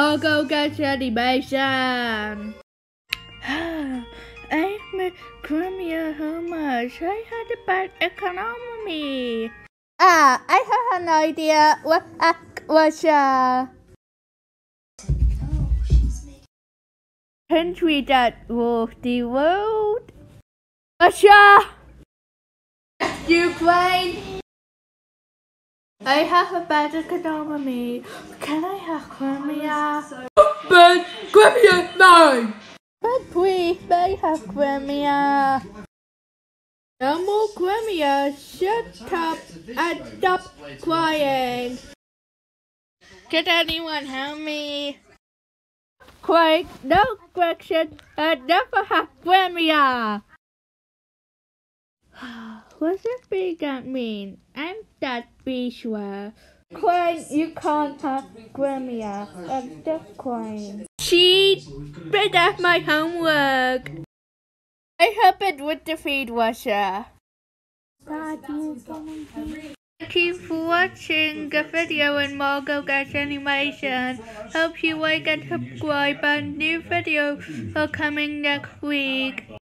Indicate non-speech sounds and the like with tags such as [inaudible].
Margo Gacha animation. I'm a Crimea how? I had a bad economy. Ah, I have an idea. What uh, was uh country that ruled the world? Russia! Ukraine! I have a bad economy. Can I have Crimea? But Crimea, no! But please, may I have Crimea? No more Crimea. Shut up and stop crying. Can anyone help me? Quick, no question. I never have Crimea. [sighs] What does big that mean? I'm that sure. Queen, you can't have Crimea. I'm just crying. She read off my homework. I hope it would defeat Russia. Thank you for watching the video on Margo Gacha Animation. Hope you like and subscribe and new videos are coming next week.